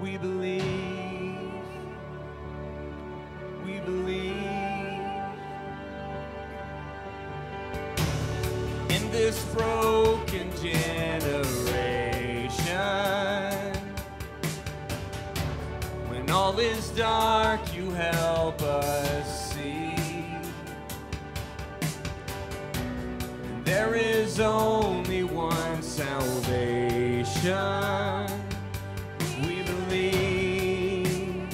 We believe. We believe. In this broken generation, when all is dark, you help us see. There is only one We believe.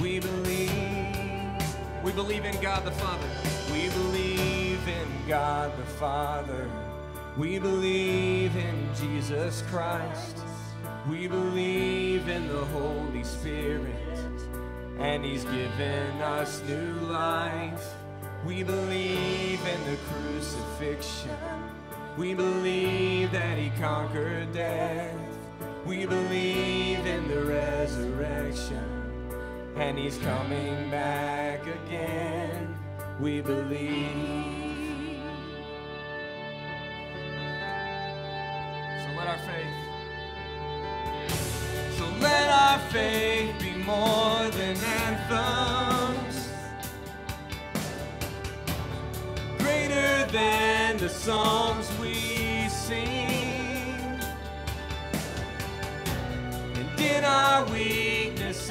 We believe. We believe in God the Father. We believe in God the Father. We believe in Jesus Christ. We believe in the Holy Spirit. And He's given us new life. We believe in the crucifixion. We believe that He conquered death. We believe in the resurrection and he's coming back again. We believe. So let our faith. So let our faith be more than anthems, greater than the songs in our weakness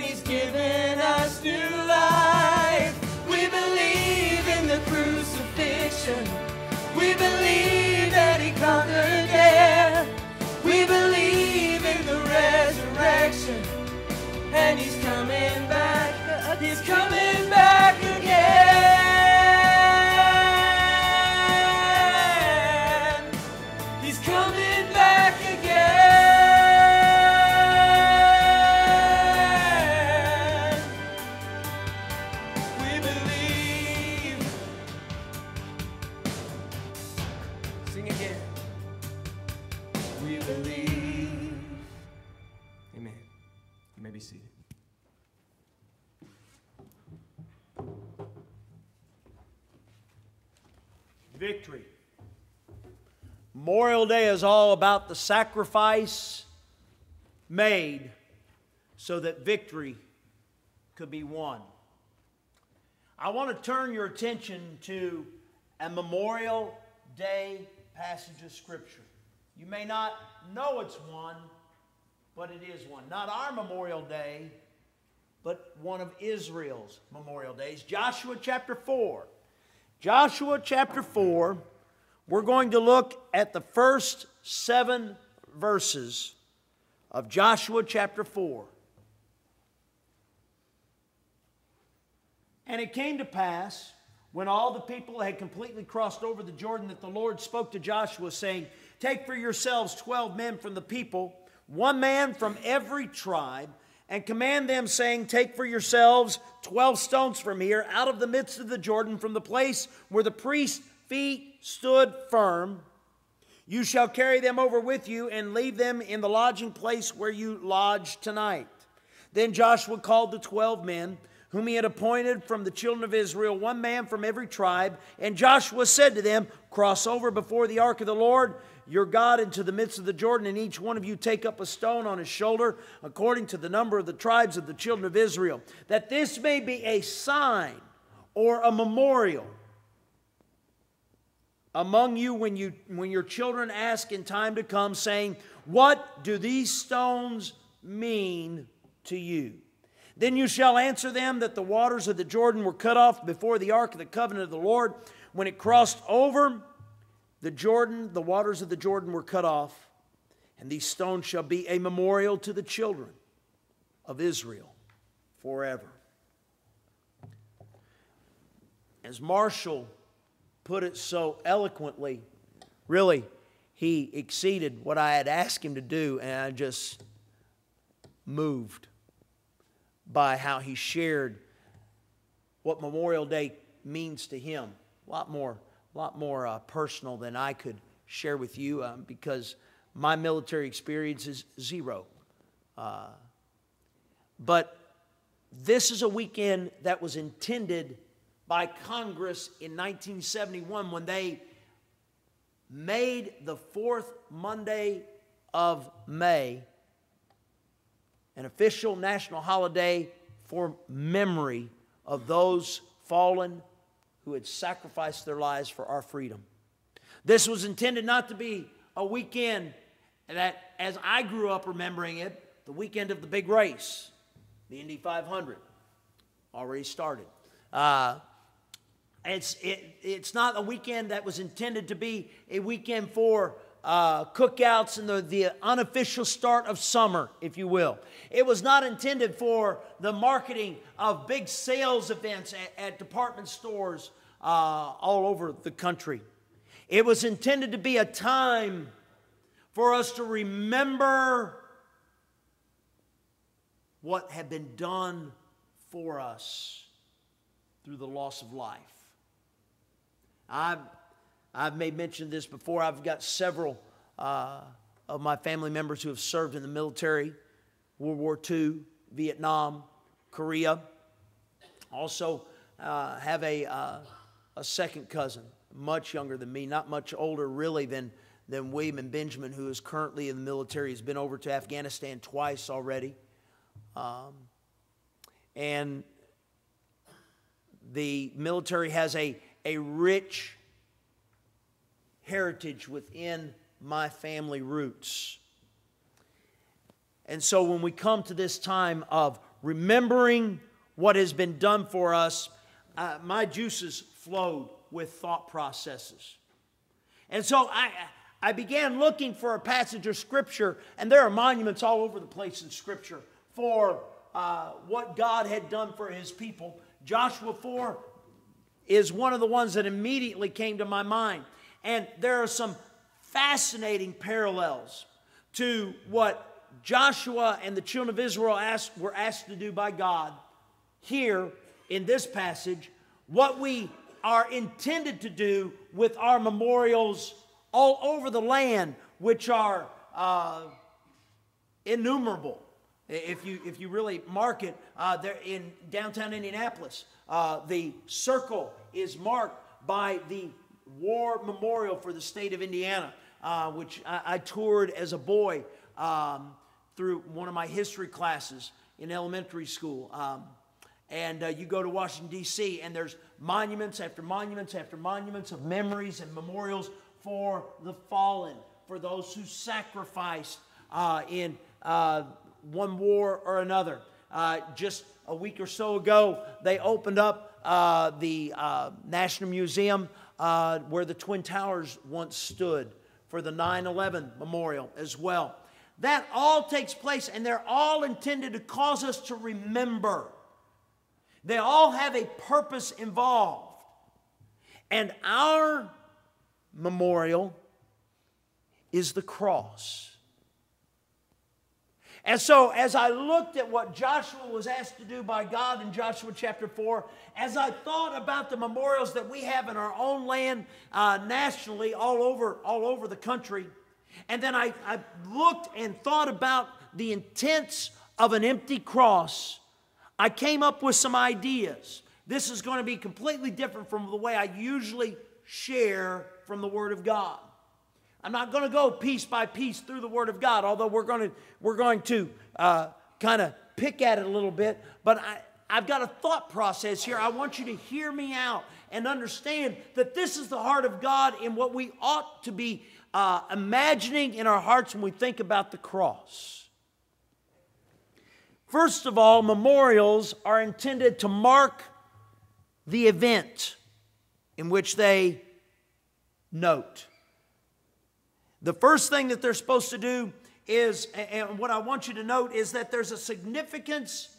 He's given about the sacrifice made so that victory could be won. I want to turn your attention to a Memorial Day passage of Scripture. You may not know it's one, but it is one. Not our Memorial Day, but one of Israel's Memorial Days. Joshua chapter 4. Joshua chapter 4, we're going to look at the first seven verses of Joshua chapter 4. And it came to pass when all the people had completely crossed over the Jordan that the Lord spoke to Joshua, saying, Take for yourselves twelve men from the people, one man from every tribe, and command them, saying, Take for yourselves twelve stones from here, out of the midst of the Jordan, from the place where the priest's feet stood firm. You shall carry them over with you and leave them in the lodging place where you lodge tonight. Then Joshua called the twelve men whom he had appointed from the children of Israel, one man from every tribe. And Joshua said to them, Cross over before the ark of the Lord your God into the midst of the Jordan, and each one of you take up a stone on his shoulder, according to the number of the tribes of the children of Israel, that this may be a sign or a memorial among you when, you when your children ask in time to come, saying, What do these stones mean to you? Then you shall answer them that the waters of the Jordan were cut off before the ark of the covenant of the Lord when it crossed over the Jordan, the waters of the Jordan were cut off, and these stones shall be a memorial to the children of Israel forever. As Marshall put it so eloquently, really, he exceeded what I had asked him to do, and I just moved by how he shared what Memorial Day means to him. A lot more a lot more uh, personal than I could share with you um, because my military experience is zero. Uh, but this is a weekend that was intended by Congress in 1971 when they made the fourth Monday of May an official national holiday for memory of those fallen who had sacrificed their lives for our freedom. This was intended not to be a weekend that, as I grew up remembering it, the weekend of the big race, the Indy 500, already started. Uh, it's, it, it's not a weekend that was intended to be a weekend for uh, cookouts and the, the unofficial start of summer, if you will. It was not intended for the marketing of big sales events at, at department stores uh, all over the country. It was intended to be a time for us to remember what had been done for us through the loss of life. I've, I've made mention of this before. I've got several uh, of my family members who have served in the military World War II, Vietnam, Korea. Also, uh, have a uh, a second cousin, much younger than me, not much older really than, than William and Benjamin, who is currently in the military. He's been over to Afghanistan twice already. Um, and the military has a, a rich heritage within my family roots. And so when we come to this time of remembering what has been done for us, uh, my juices flowed with thought processes. And so I, I began looking for a passage of Scripture, and there are monuments all over the place in Scripture for uh, what God had done for his people. Joshua 4 is one of the ones that immediately came to my mind. And there are some fascinating parallels to what Joshua and the children of Israel asked, were asked to do by God here in this passage, what we are intended to do with our memorials all over the land, which are uh, innumerable. If you, if you really mark it, uh, there in downtown Indianapolis, uh, the circle is marked by the War Memorial for the state of Indiana, uh, which I, I, toured as a boy um, through one of my history classes in elementary school. Um, and uh, you go to Washington, D.C., and there's monuments after monuments after monuments of memories and memorials for the fallen, for those who sacrificed uh, in uh, one war or another. Uh, just a week or so ago, they opened up uh, the uh, National Museum where the Twin Towers once stood for the 9 11 memorial as well. That all takes place, and they're all intended to cause us to remember they all have a purpose involved. And our memorial is the cross. And so, as I looked at what Joshua was asked to do by God in Joshua chapter 4, as I thought about the memorials that we have in our own land, uh, nationally, all over, all over the country, and then I, I looked and thought about the intents of an empty cross, I came up with some ideas. This is going to be completely different from the way I usually share from the Word of God. I'm not going to go piece by piece through the Word of God, although we're going to, we're going to uh, kind of pick at it a little bit. But I, I've got a thought process here. I want you to hear me out and understand that this is the heart of God in what we ought to be uh, imagining in our hearts when we think about the cross. First of all, memorials are intended to mark the event in which they note. The first thing that they're supposed to do is, and what I want you to note is that there's a significance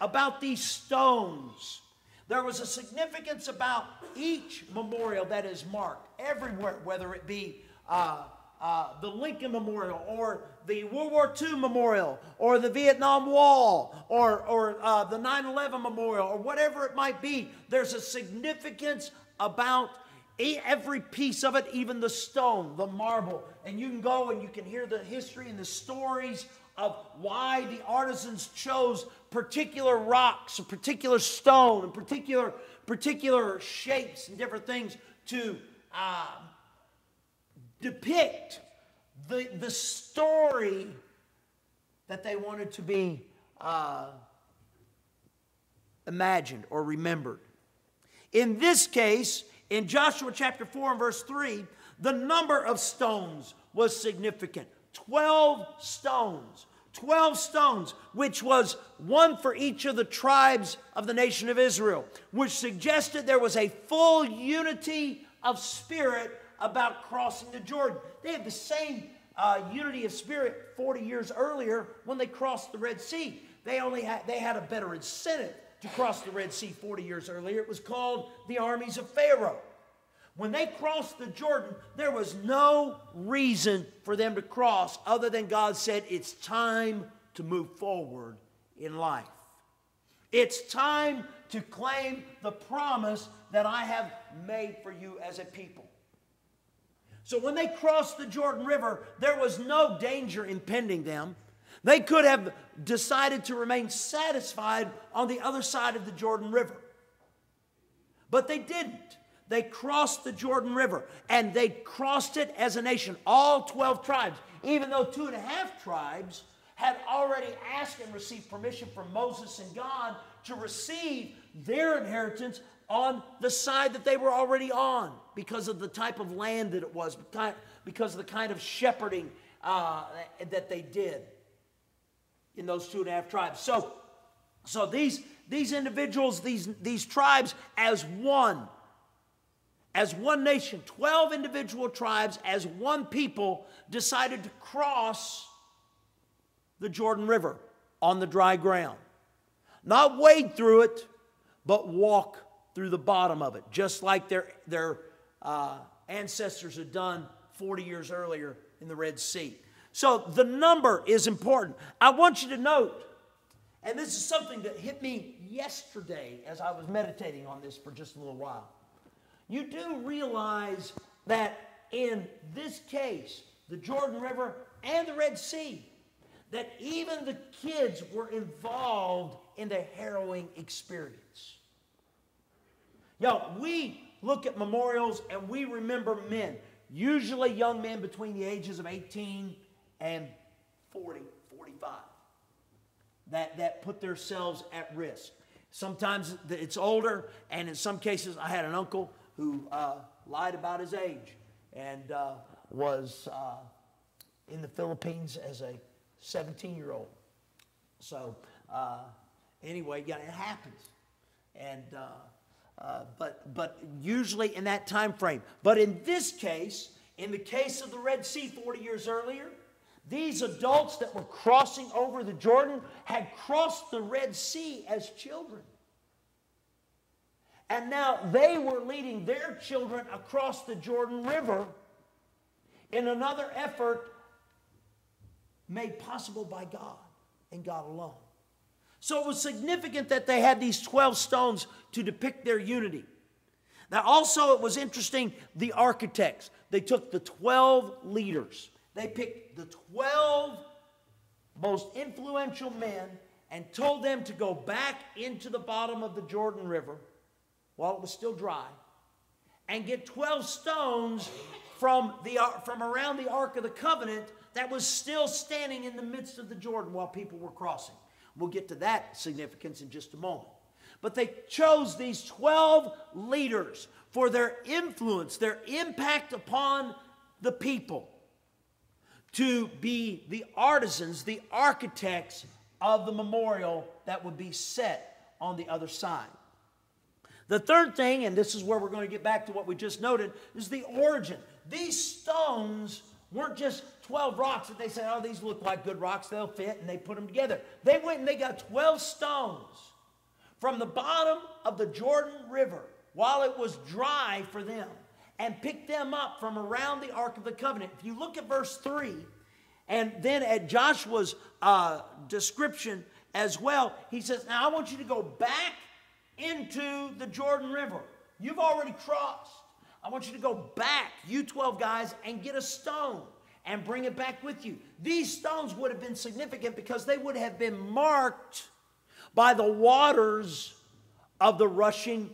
about these stones. There was a significance about each memorial that is marked everywhere, whether it be uh, uh, the Lincoln Memorial or the World War II Memorial or the Vietnam Wall or, or uh, the 9 11 Memorial or whatever it might be. There's a significance about every piece of it, even the stone, the marble. And you can go and you can hear the history and the stories of why the artisans chose particular rocks, a particular stone, and particular, particular shapes and different things to uh, depict the, the story that they wanted to be uh, imagined or remembered. In this case, in Joshua chapter 4 and verse 3, the number of stones was significant 12 stones. 12 stones, which was one for each of the tribes of the nation of Israel, which suggested there was a full unity of spirit about crossing the Jordan. They had the same uh, unity of spirit 40 years earlier when they crossed the Red Sea. They only had, they had a better incentive to cross the Red Sea 40 years earlier. It was called the armies of Pharaoh. When they crossed the Jordan, there was no reason for them to cross other than God said, It's time to move forward in life. It's time to claim the promise that I have made for you as a people. So when they crossed the Jordan River, there was no danger impending them. They could have decided to remain satisfied on the other side of the Jordan River. But they didn't. They crossed the Jordan River and they crossed it as a nation, all 12 tribes, even though two and a half tribes had already asked and received permission from Moses and God to receive their inheritance on the side that they were already on because of the type of land that it was, because of the kind of shepherding uh, that they did in those two and a half tribes. So, so these, these individuals, these, these tribes, as one, as one nation, 12 individual tribes, as one people, decided to cross the Jordan River on the dry ground. Not wade through it, but walk through the bottom of it, just like their, their uh, ancestors had done 40 years earlier in the Red Sea. So the number is important. I want you to note, and this is something that hit me yesterday as I was meditating on this for just a little while. You do realize that in this case, the Jordan River and the Red Sea, that even the kids were involved in the harrowing experience. Yo, we look at memorials and we remember men, usually young men between the ages of 18 and 40, 45, that, that put themselves at risk. Sometimes it's older, and in some cases, I had an uncle who uh, lied about his age and uh, was uh, in the Philippines as a 17 year old. So, uh, anyway, yeah, it happens. And uh, uh, but, but usually in that time frame. But in this case, in the case of the Red Sea 40 years earlier, these adults that were crossing over the Jordan had crossed the Red Sea as children. And now they were leading their children across the Jordan River in another effort made possible by God and God alone. So it was significant that they had these 12 stones to depict their unity. Now, also, it was interesting the architects. They took the 12 leaders, they picked the 12 most influential men and told them to go back into the bottom of the Jordan River while it was still dry and get 12 stones from, the, from around the Ark of the Covenant that was still standing in the midst of the Jordan while people were crossing. We'll get to that significance in just a moment. But they chose these 12 leaders for their influence, their impact upon the people, to be the artisans, the architects of the memorial that would be set on the other side. The third thing, and this is where we're going to get back to what we just noted, is the origin. These stones weren't just 12 rocks that they said, oh, these look like good rocks, they'll fit, and they put them together. They went and they got 12 stones from the bottom of the Jordan River while it was dry for them and picked them up from around the Ark of the Covenant. If you look at verse 3, and then at Joshua's uh, description as well, he says, Now I want you to go back into the Jordan River. You've already crossed. I want you to go back, you 12 guys, and get a stone and bring it back with you. These stones would have been significant because they would have been marked by the waters of the rushing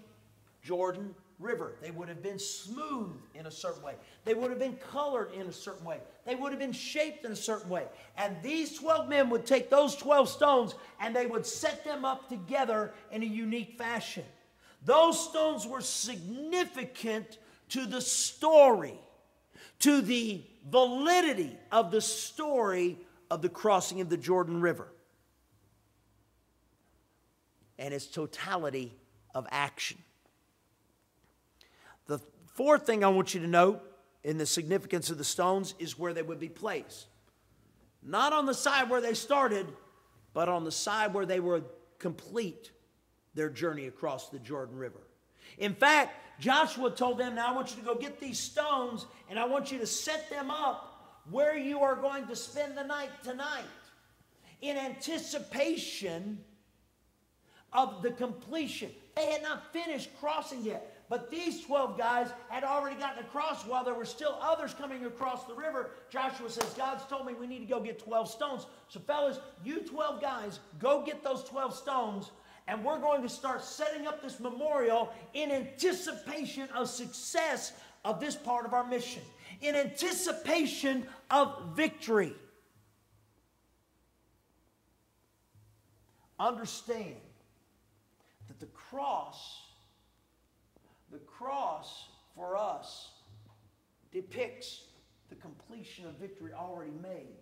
Jordan River. They would have been smooth in a certain way. They would have been colored in a certain way. They would have been shaped in a certain way. And these 12 men would take those 12 stones and they would set them up together in a unique fashion. Those stones were significant to the story, to the validity of the story of the crossing of the Jordan River and its totality of action. Fourth thing I want you to note in the significance of the stones is where they would be placed. Not on the side where they started, but on the side where they would complete their journey across the Jordan River. In fact, Joshua told them, Now I want you to go get these stones and I want you to set them up where you are going to spend the night tonight in anticipation of the completion. They had not finished crossing yet. But these 12 guys had already gotten across while there were still others coming across the river. Joshua says, God's told me we need to go get 12 stones. So, fellas, you 12 guys, go get those 12 stones, and we're going to start setting up this memorial in anticipation of success of this part of our mission, in anticipation of victory. Understand that the cross the cross for us depicts the completion of victory already made.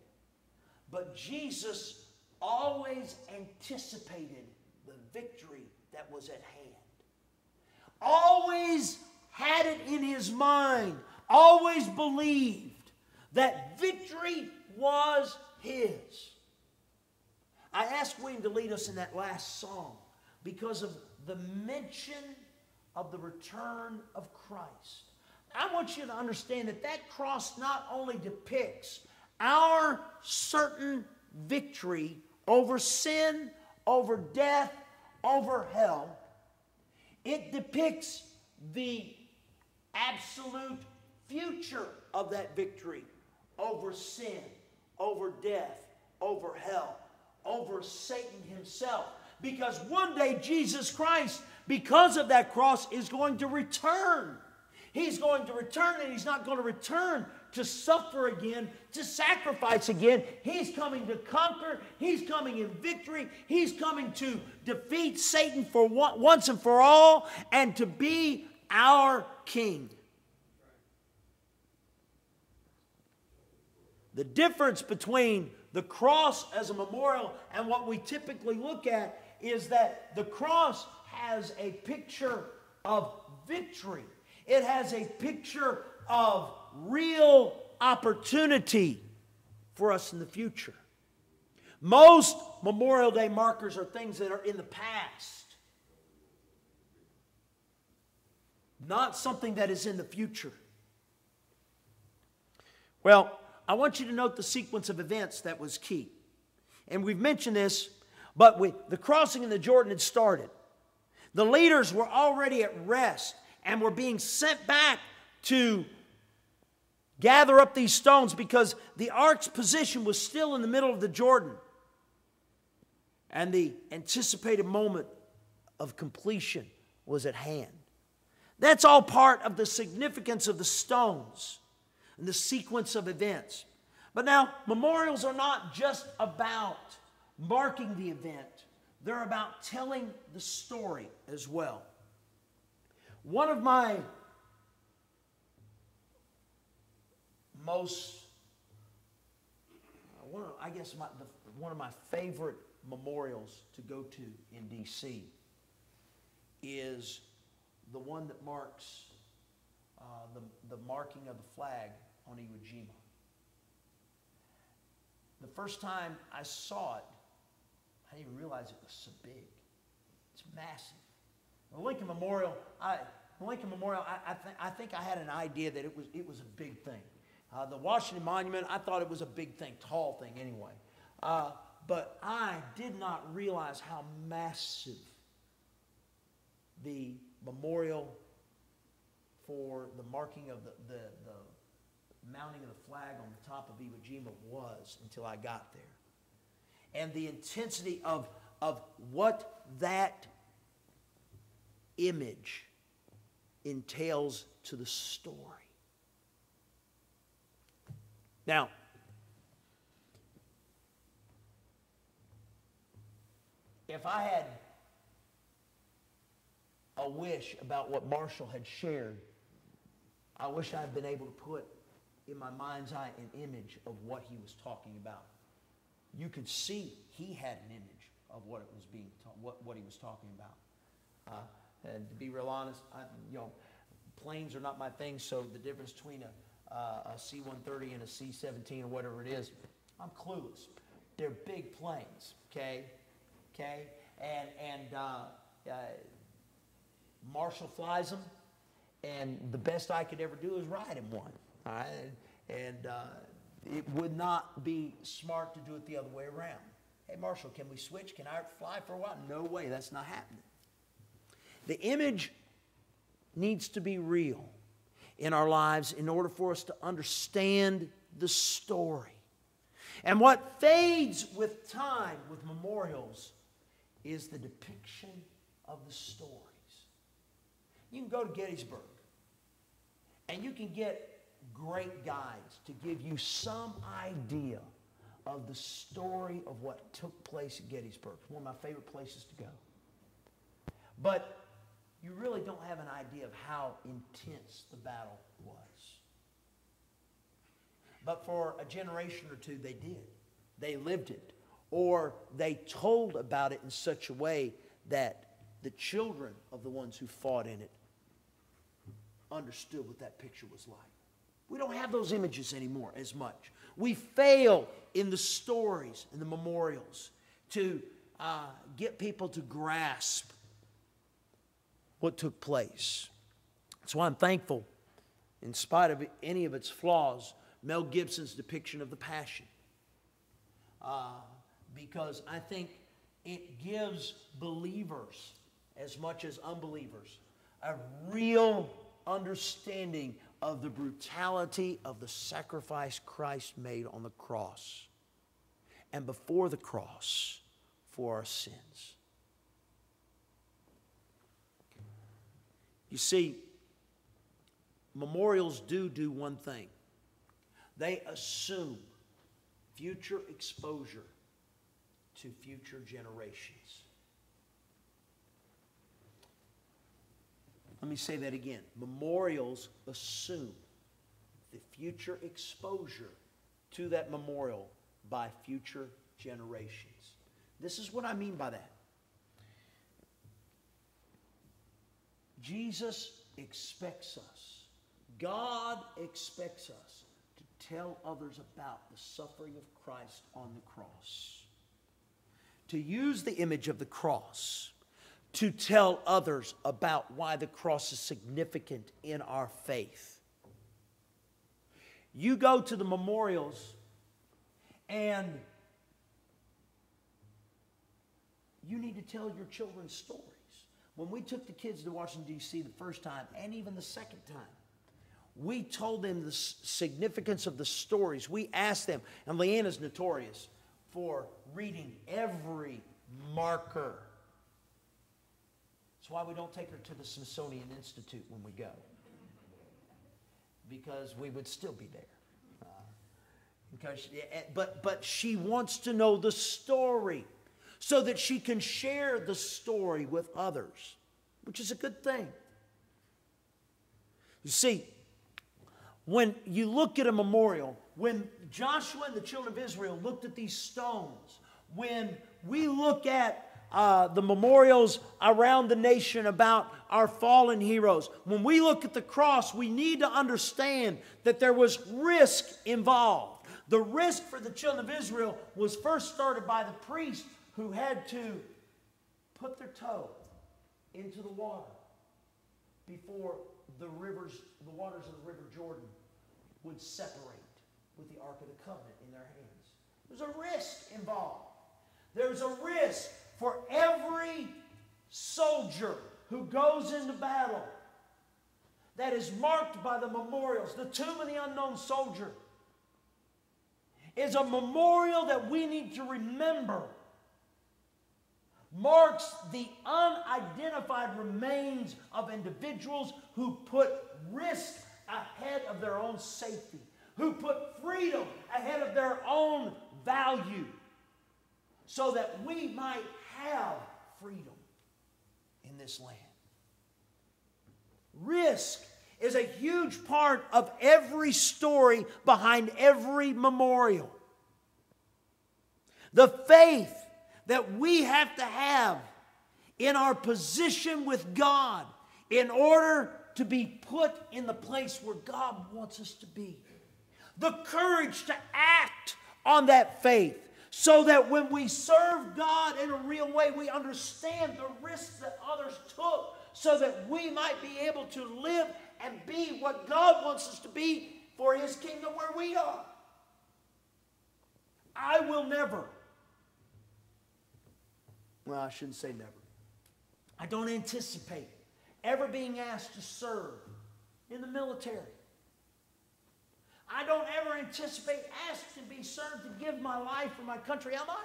But Jesus always anticipated the victory that was at hand. Always had it in his mind, always believed that victory was his. I asked William to lead us in that last song because of the mention of the return of Christ. I want you to understand that that cross not only depicts our certain victory over sin, over death, over hell, it depicts the absolute future of that victory over sin, over death, over hell, over Satan himself. Because one day Jesus Christ because of that cross, is going to return. He's going to return, and he's not going to return to suffer again, to sacrifice again. He's coming to conquer. He's coming in victory. He's coming to defeat Satan for one, once and for all and to be our king. The difference between the cross as a memorial and what we typically look at is that the cross has a picture of victory, it has a picture of real opportunity for us in the future. Most Memorial Day markers are things that are in the past, not something that is in the future. Well, I want you to note the sequence of events that was key. And we've mentioned this, but we, the crossing in the Jordan had started. The leaders were already at rest and were being sent back to gather up these stones because the ark's position was still in the middle of the Jordan. and the anticipated moment of completion was at hand. That's all part of the significance of the stones and the sequence of events. But now, memorials are not just about marking the event, they're about telling the story as well. One of my most, uh, I guess, my, the, one of my favorite memorials to go to in D.C. is the one that marks uh, the, the marking of the flag on Iwo Jima. The first time I saw it, I didn't realize it was so big. It's massive. The Lincoln Memorial, I, Lincoln Memorial, I, I, th- I think I had an idea that it was, it was a big thing. Uh, the Washington Monument, I thought it was a big thing, tall thing anyway. Uh, but I did not realize how massive the memorial for the marking of the, the, the mounting of the flag on the top of Iwo Jima was until I got there. And the intensity of, of what that image entails to the story. Now, if I had a wish about what Marshall had shared, I wish I had been able to put in my mind's eye an image of what he was talking about. You could see he had an image of what it was being ta- what, what he was talking about. Uh, and to be real honest, I, you know, planes are not my thing, so the difference between a, uh, a C-130 and a C-17 or whatever it is, I'm clueless. They're big planes, okay? Okay? And, and uh, uh, Marshall flies them, and the best I could ever do is ride him one. All right? And uh, it would not be smart to do it the other way around. Hey, Marshall, can we switch? Can I fly for a while? No way, that's not happening. The image needs to be real in our lives in order for us to understand the story. And what fades with time, with memorials, is the depiction of the stories. You can go to Gettysburg and you can get great guides to give you some idea of the story of what took place at Gettysburg. One of my favorite places to go. But you really don't have an idea of how intense the battle was. But for a generation or two, they did. They lived it. Or they told about it in such a way that the children of the ones who fought in it understood what that picture was like. We don't have those images anymore as much. We fail in the stories and the memorials to uh, get people to grasp what took place. That's why I'm thankful, in spite of any of its flaws, Mel Gibson's depiction of the Passion. Uh, because I think it gives believers as much as unbelievers a real understanding of the brutality of the sacrifice Christ made on the cross and before the cross for our sins. You see, memorials do do one thing they assume future exposure to future generations. Let me say that again. Memorials assume the future exposure to that memorial by future generations. This is what I mean by that. Jesus expects us, God expects us to tell others about the suffering of Christ on the cross. To use the image of the cross to tell others about why the cross is significant in our faith. You go to the memorials and you need to tell your children stories. When we took the kids to Washington, D.C. the first time and even the second time, we told them the significance of the stories. We asked them, and Leanna's notorious for reading every marker. That's why we don't take her to the Smithsonian Institute when we go, because we would still be there. Uh, because, eh, but, but she wants to know the story so that she can share the story with others, which is a good thing. You see, when you look at a memorial, when Joshua and the children of Israel looked at these stones, when we look at uh, the memorials around the nation about our fallen heroes, when we look at the cross, we need to understand that there was risk involved. The risk for the children of Israel was first started by the priest who had to put their toe into the water before the rivers, the waters of the River Jordan would separate with the Ark of the Covenant in their hands. There's a risk involved. There's a risk for every soldier who goes into battle that is marked by the memorials. The tomb of the unknown soldier is a memorial that we need to remember. Marks the unidentified remains of individuals who put risk ahead of their own safety, who put freedom ahead of their own value so that we might have freedom in this land. Risk is a huge part of every story behind every memorial. The faith that we have to have in our position with God in order to be put in the place where God wants us to be. The courage to act on that faith so that when we serve God in a real way, we understand the risks that others took so that we might be able to live and be what God wants us to be for His kingdom where we are. I will never, well, I shouldn't say never. I don't anticipate ever being asked to serve in the military. I don't ever anticipate asked to be served to give my life for my country, am I?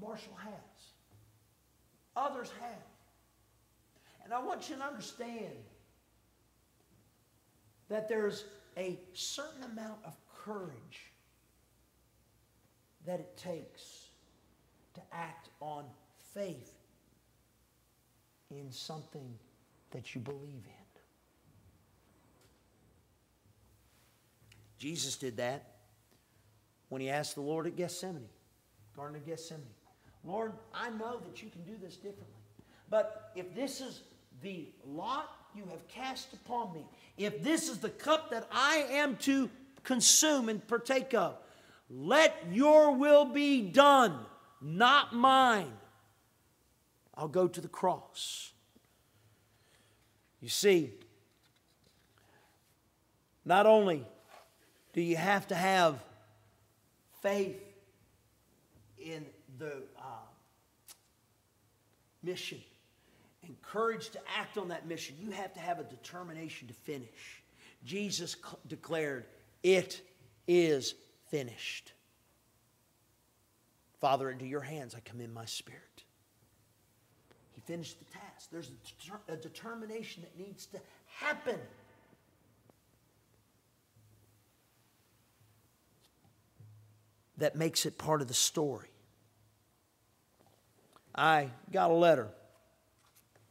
Marshall has. Others have. And I want you to understand that there's a certain amount of courage that it takes to act on faith in something that you believe in. Jesus did that when he asked the Lord at Gethsemane, Garden of Gethsemane. Lord, I know that you can do this differently. But if this is the lot you have cast upon me, if this is the cup that I am to consume and partake of, let your will be done, not mine. I'll go to the cross. You see, not only do you have to have faith in the uh, mission and courage to act on that mission. You have to have a determination to finish. Jesus declared, It is finished. Father, into your hands I commend my spirit. He finished the task. There's a, determination that needs to happen. That makes it part of the story. I got a letter.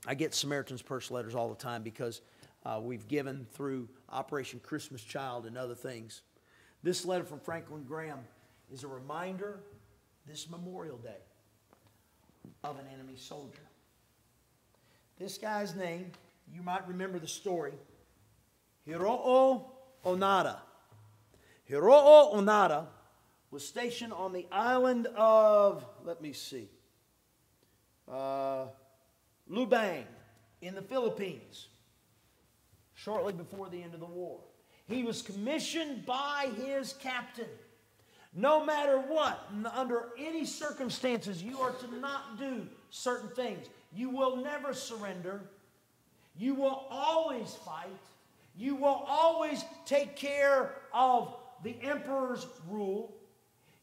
I get Samaritan's Purse letters all the time because uh, we've given through Operation Christmas Child and other things. This letter from Franklin Graham is a reminder this Memorial Day of an enemy soldier. This guy's name, you might remember the story, Hiroo Onoda. Hiroo Onoda was stationed on the island of, let me see, uh, Lubang in the Philippines shortly before the end of the war. He was commissioned by his captain. No matter what, under any circumstances, you are to not do certain things. You will never surrender. You will always fight. You will always take care of the emperor's rule.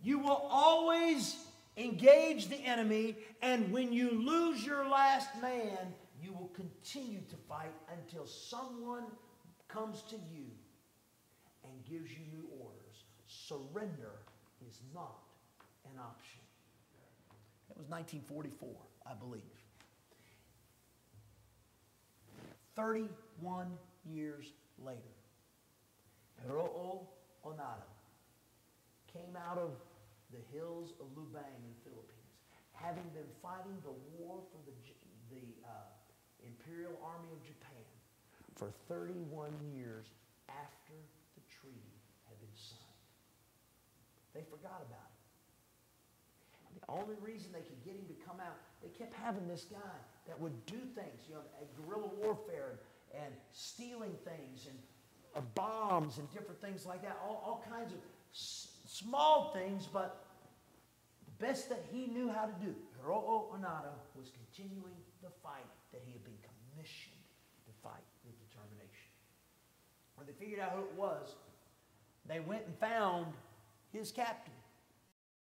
You will always engage the enemy, and when you lose your last man, you will continue to fight until someone comes to you and gives you new orders. Surrender is not an option. That was 1944, I believe. 31 years later, Hiroo Onoda came out of the hills of Lubang in the Philippines, having been fighting the war for the, the uh, Imperial Army of Japan for 31 years after the treaty had been signed. They forgot about it. The only reason they could get him to come out, they kept having this guy that would do things, you know, guerrilla warfare and stealing things and uh, bombs and different things like that, all, all kinds of small things, but the best that he knew how to do, Hiroo Onoda, was continuing the fight that he had been commissioned to fight with determination. When they figured out who it was, they went and found his captain.